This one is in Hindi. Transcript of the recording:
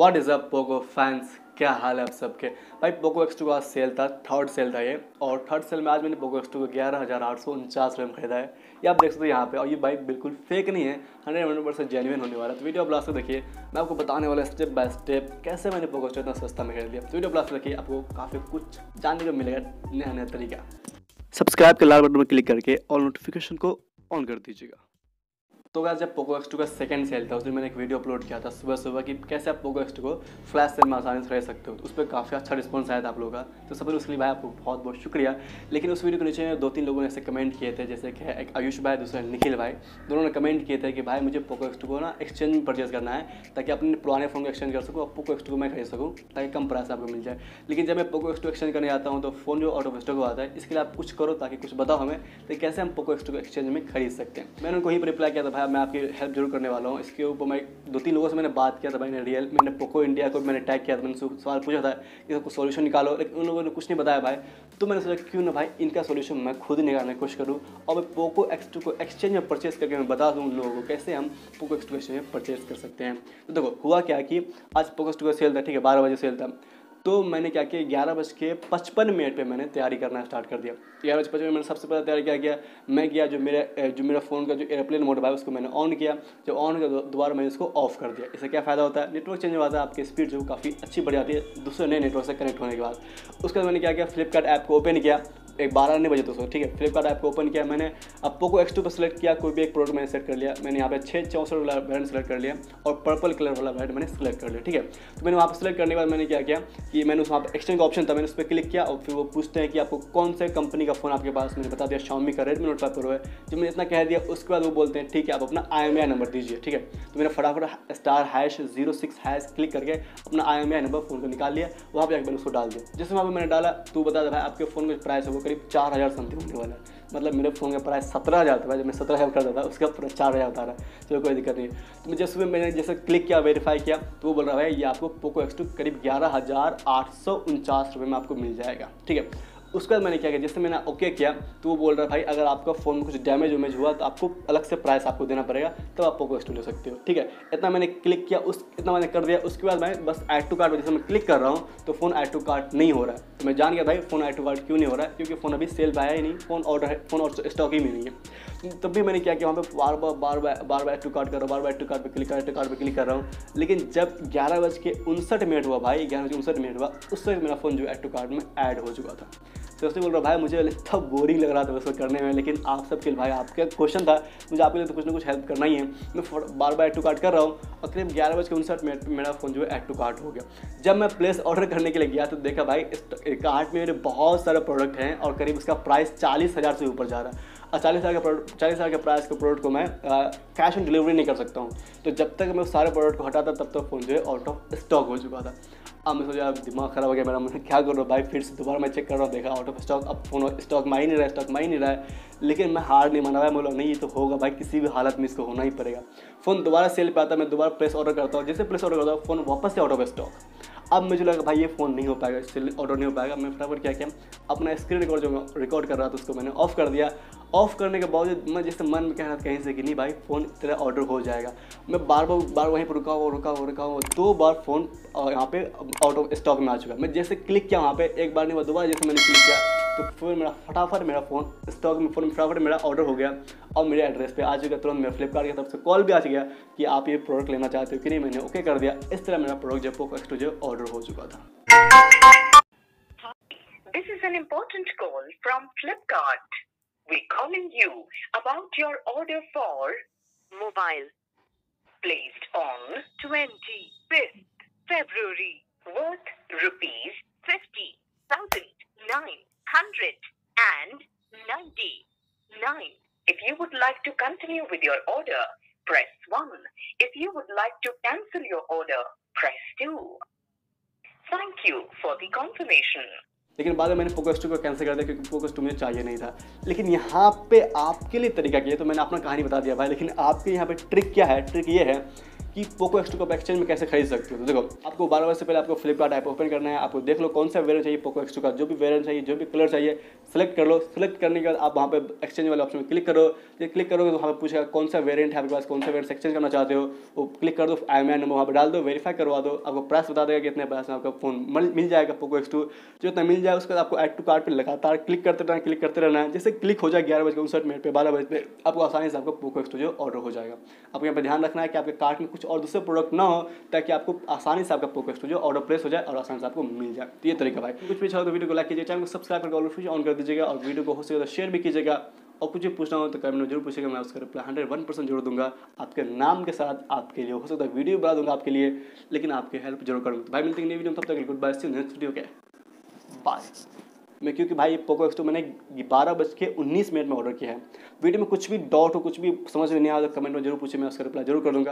What is up Poco fans क्या हाल है आप सबके? भाई पोको एक्स टू का सेल था थर्ड सेल था ये। और थर्ड सेल में आज मैंने पोको एक्स टू को ग्यारह हज़ार आठ सौ उनचास रुपये में खरीदा है। ये आप देख सकते हो यहाँ पे। और ये बाइक बिल्कुल फेक नहीं है। हंड्रेड हंड्रेड परसेंट जेन्यून होने वाला है। तो वीडियो ब्लास्ट से देखिए। मैं आपको बताने वाला स्टेप बाय स्टेप कैसे मैंने पोको इतना सस्ता में खरीद लिया। तो वीडियो ब्लास्ट देखिए, आपको काफ़ी कुछ जानने को मिलेगा नया नया तरीका। सब्सक्राइब के लाल बटन पर क्लिक करके और नोटिफिकेशन को ऑन कर दीजिएगा। तो गाइस जब पोको एक्स का सेकंड सेल था, उस दिन मैंने एक वीडियो अपलोड किया था सुबह सुबह कि कैसे आप पोको एक्स को फ्लैश सेल में आसानी से रह सकते हो। तो उस पर काफ़ी अच्छा रिस्पॉन्स आया था आप लोगों का। तो सबसे उसके लिए भाई आपको बहुत बहुत शुक्रिया। लेकिन उस वीडियो के नीचे दो तीन लोगों ने ऐसे कमेंट किए थे, जैसे कि एक आयुष भाई, दूसरे निखिल भाई। दोनों ने कमेंट किए थे कि भाई मुझे पोको एक्स को ना एक्सचेंज में परचेज करना है, ताकि अपने पुराने फ़ोन को एक्सचेंज कर सकूँ और पोको एक्स को मैं खरीद सकूँ, ताकि कम प्राइस आपको मिल जाए। लेकिन जब मैं पोको एक्स एक्सचेंज करने आता हूँ तो फ़ोन जो आउट ऑफ़ स्टॉक आता है इसके लिए आप कुछ करो ताकि कुछ बताओ हमें तो कैसे हम पोको एक्स को एक्सचेंज में खरीद सकते हैं। मैंने उनको ही रिप्लाई किया था भाई मैं आपकी हेल्प ज़रूर करने वाला हूँ। इसके ऊपर मैं दो तीन लोगों से मैंने बात किया था मैंने रियल मैंने पोको इंडिया को मैंने टैग किया था, मैंने सवाल पूछा था कि इसको सोल्यूशन निकालो, लेकिन उन लोगों ने कुछ नहीं बताया भाई। तो मैंने सोचा, क्यों ना भाई, इनका सोल्यूशन मैं खुद निकालने की कोशिश करूँ? और मैं पोको एक्स टू को एक्सचेंज में परचेज करके मैं बता दूँ उन लोगों को कैसे हम पोको एक्स टू एक्सचेंज में परचेज कर सकते हैं। तो देखो, हुआ क्या कि आज पोको एक्स टू का सेल था, ठीक है, बारह बजे सेल था। तो मैंने क्या किया, ग्यारह बज के पचपन मिनट पर मैंने तैयारी करना स्टार्ट कर दिया। ग्यारह बज पचपन मैंने सबसे पहले तैयारी क्या किया, मैं गया जो मेरा जो मेरा फ़ोन का जो एयरप्लेन मोड है उसको मैंने ऑन किया। जब ऑन किया दोबारा मैंने उसको ऑफ़ कर दिया। इससे क्या फ़ायदा होता है? नेटवर्क चेंज हुआ था आपकी स्पीड जो काफ़ी अच्छी बढ़ जाती है, दूसरे नए नेटवर्क से कनेक्ट होने के बाद। उसके बाद मैंने क्या किया फ्लिपकार्ट ऐप को ओपन किया। एक बारह नहीं बजे तो सो, ठीक है? फ्लिपकार्ट ऐप को ओपन किया मैंने। अब पोको एक्स टू पर सेलेक्ट किया, कोई भी एक प्रोडक्ट मैंने सेलेक्ट कर लिया। मैंने यहाँ पे छः चौंसठ वाला ब्रांड सेलेक्ट कर लिया और पर्पल कलर वाला ब्रांड मैंने सेलेक्ट कर लिया, ठीक है? तो मैंने वहाँ पर सेलेक्ट करने के बाद मैंने क्या किया कि मैंने उस वहाँ पर एक्सचेंज का ऑप्शन था, मैंने उस पर क्लिक किया और फिर वो पूछते हैं कि आपको कौन से कंपनी का फ़ोन आपके पास? मैंने बता दिया शाउमी का रेडमी नोट फाइव प्रो है। जब मैंने इतना कह दिया, उसके बाद वो बोलते हैं, ठीक है, आप अपना आई नंबर दीजिए, ठीक है? तो मैंने फटाफट star hash zero six hash click करके अपना आई नंबर फ़ोन को निकाल लिया। वहाँ पर मैंने उसको डाल दिया। जिसमें वहाँ पर मैंने डाला तो बता था भाई, आपके फ़ोन का प्राइस है वो करीब चार हज़ार समथिंग होने वाला है। मतलब मेरे फ़ोन का प्राइस सत्रह हज़ार था, जब मैं सत्रह हज़ार करता था, उसका पूरा चार हज़ार बता रहा है चलो, कोई दिक्कत नहीं तो जैसे सुबह मैंने जैसे क्लिक किया वेरीफाई किया तो वो बोल रहा है ये आपको पोको एक्स टू करीब ग्यारह हज़ार आठ सौ उनचास रुपये में आपको मिल जाएगा। ठीक है? उसके बाद मैंने क्या किया, जैसे मैंने ओके किया तो वो बोल रहा है, भाई, अगर आपका फ़ोन में कुछ डैमेज वेमेज हुआ तो आपको अलग से प्राइस आपको देना पड़ेगा, तब आप पोको एक्स ले सकते हो, ठीक है? इतना मैंने क्लिक किया, उस, इतना मैंने कर दिया, उसके बाद मैं बस ऐड टू कार्ड जैसे मैं क्लिक कर रहा हूँ तो फ़ोन ऐड टू कार्ड नहीं हो रहा है। तो मैं जान गया, भाई फ़ोन ऐड टू कार्ड क्यों नहीं हो रहा है? क्योंकि फ़ोन अभी सेल पर आया ही नहीं फ़ोन ऑर्डर है फ़ोन और स्टॉक ही में नहीं है। तब भी मैंने क्या किया, वहाँ पर बार बार बार बार बार बार टू कार्ड कर रहा हूँ, बार बार टू कार्ड पर क्लिक कर टू कार्ड पर क्लिक कर रहा हूँ। लेकिन जब ग्यारह बज के उनसठ मिनट हुआ, भाई, ग्यारह बज के उनसठ मिनट हुआ, उस मेरा फ़ोन जो ऐड टू कार्ड में ऐड हो चुका था। तो उसने बोल रहा भाई, मुझे इतना बोरिंग लग रहा था उसको करने में, लेकिन आप सब के भाई, आपका क्वेश्चन था। मुझे आपके लिए तो कुछ ना कुछ हेल्प करना ही है। मैं बार बार एड टू कार्ट कर रहा हूँ। और करीब ग्यारह बज के उनसठ मिनट मेरा फ़ोन जो है एड टू कार्ट हो गया। जब मैं प्लेस ऑर्डर करने के लिए गया तो देखा, भाई, इस कार्ट में मेरे बहुत सारे प्रोडक्ट हैं और करीब उसका प्राइस चालीस हज़ार से ऊपर जा रहा है। चालीस हज़ार के प्रोडक्ट चालीस हज़ार के प्राइस के प्रोडक्ट को मैं कैश ऑन डिलीवरी नहीं कर सकता हूँ। तो जब तक मैं उस सारे प्रोडक्ट को हटाता, तब तक फ़ोन जो है आउट ऑफ़ स्टॉक हो चुका था। अब मैं सोचा दिमाग ख़राब हो गया, मेरा मैं क्या कर रहा भाई, फिर से दोबारा मैं चेक कर रहा हूँ, देखा आउट ऑफ़ स्टॉक अब फ़ोन स्टॉक में ही नहीं रहा है स्टॉक में ही नहीं रहा है। लेकिन मैं हार नहीं माना भाई बोला, नहीं, ये तो होगा भाई, किसी भी हालत में इसको होना ही पड़ेगा। फ़ोन दोबारा सेल पे आता मैं दोबारा प्लेस ऑर्डर करता हूँ। जैसे प्लेस ऑर्डर करता हूँ फ़ोन वापस से आउट ऑफ़ स्टॉक अब मुझे लगा, भाई, ये फ़ोन नहीं हो पाएगा, इससे ऑर्डर नहीं हो पाएगा। मैं फटाफट क्या किया, अपना स्क्रीन रिकॉर्ड जो रिकॉर्ड कर रहा था, उसको मैंने ऑफ़ कर दिया। ऑफ़ करने के बावजूद मैं जैसे मन में कह रहा था कहीं से कि, नहीं भाई फ़ोन तेरा ऑर्डर हो जाएगा। मैं बार बार बार वहीं पर रुका हुआ रुका हुआ रुका हुआ, दो बार फ़ोन यहाँ पे आउट ऑफ़ स्टॉक में आ चुका। मैं जैसे क्लिक किया वहाँ पे, एक बार नहीं हुआ, दोबारा जैसे मैंने क्लिक किया तो फिर मेरा, फटाफट मेरा फ़ोन स्टॉक में फ़ोन फटाफट मेरा ऑर्डर हो गया। और मेरे एड्रेस पे आ चुका तुरंत मैं फ्लिपकार्ट की तरफ़ से कॉल भी आ चुका कि आप ये प्रोडक्ट लेना चाहते हो कि नहीं, मैंने ओके कर दिया। इस तरह मेरा प्रोडक्ट जब पोको एक्सटू ऑर्डर हो चुका था। This is an important call from Flipkart we calling you about your order for mobile placed on twenty February worth continue with your order, press 1. If you would like to cancel your order, press 2. Thank you for the confirmation. लेकिन बाद में मैंने फोकस टू को कैंसिल कर दिया क्योंकि फोकस टू मुझे चाहिए नहीं था लेकिन यहाँ पे आपके लिए तरीका किया तो मैंने अपना कहानी बता दिया भाई लेकिन आपके यहाँ पे ट्रिक क्या है ट्रिक ये है कि पोको एक्स को आप एक्सचेंज में कैसे खरीद सकते हो? तो देखो, आपको बारह बजे से पहले आपको फ्लिपकार्ट ऐप ओपन करना है। आपको देख लो कौन सा वेरियंट चाहिए पोको एक्स का। जो भी वेरियंट चाहिए, जो भी कलर चाहिए सेलेक्ट कर लो। सेलेक्ट करने के बाद आप वहाँ पे एक्सचेंज वाले ऑप्शन में क्लिक करो। ये क्लिक करोगे तो वहाँ पर पूछेगा, कौन सा वेरियंट है आपके पास? कौन सा वेरियंट एक्सचेंज करना चाहते हो? वो क्लिक कर दो आई एम नंबर वहाँ पर डाल दो वेरीफाई करवा दो। आपको प्राइस बता देगा कितने पैसे में आपका फ़ोन मिल जाएगा पोको एक्स जो इतना मिल जाए उसके बाद आपको एड टू कार्ड पर लगातार क्लिक करते रहना क्लिक करते रहना है। जैसे क्लिक हो जाए ग्यारह बजे उनसठ मिनट पर बारह बजे पे, आपको आसानी से आपको पोको एक्स टू जो ऑर्डर हो जाएगा। आपको यहाँ पर ध्यान रखना है कि आपके कार्ट में कुछ और दूसरे प्रोडक्ट ना हो, ताकि आपको आसानी से आपका पोको एक्स जो ऑर्डर प्लेस हो जाए और आसानी से आपको मिल जाए। तो ये तरीका भाई। कुछ भी चाहो तो वीडियो को लाइक कीजिए चैनल को सब्सक्राइब करके ऑल ऑन कर दीजिएगा और वीडियो को हो सके तो शेयर भी कीजिएगा। और कुछ भी पूछना हो तो कमेंट में ज़रूर पूछेगा मैं उसका रिप्लाई हंड्रेड वन परसेंट ज़रूर दूँगा। आपके नाम के साथ, आपके लिए हो सकता है वीडियो बना दूँगा आपके लिए, लेकिन आपकी हेल्प ज़रूर करूँगा। तो भाई, मिलते हैं वीडियो तब तक गुड बाय नेक्स्ट वीडियो के बाय मैं क्योंकि भाई पोको एक्स टू मैंने बारह बज के उन्नीस मिनट में ऑर्डर किया है। वीडियो में कुछ भी डाउट हो, कुछ भी समझ में नहीं आया तो कमेंट में ज़रूर पूछे मैं उसका रिप्लाई ज़रूर कर दूँगा।